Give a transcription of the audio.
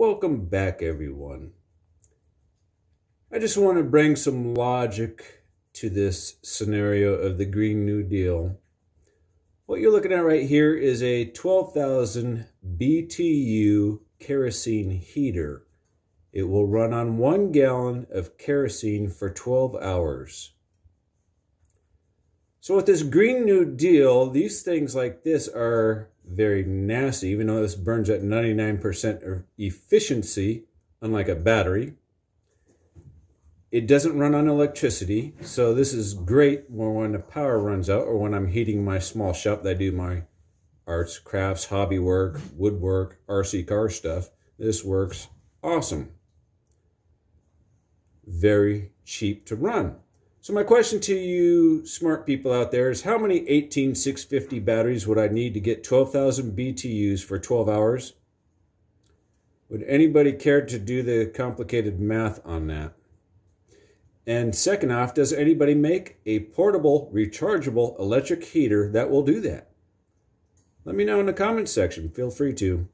Welcome back, everyone. I just want to bring some logic to this scenario of the Green New Deal. What you're looking at right here is a 12,000 BTU kerosene heater. It will run on one gallon of kerosene for 12 hours. So with this Green New Deal, these things like this are very nasty, even though this burns at 99% of efficiency, unlike a battery. It doesn't run on electricity, so this is great when the power runs out or when I'm heating my small shop that I do my arts, crafts, hobby work, woodwork, RC car stuff. This works awesome. Very cheap to run. So my question to you smart people out there is how many 18650 batteries would I need to get 12,000 BTUs for 12 hours? Would anybody care to do the complicated math on that? And second off, does anybody make a portable, rechargeable electric heater that will do that? Let me know in the comments section. Feel free to.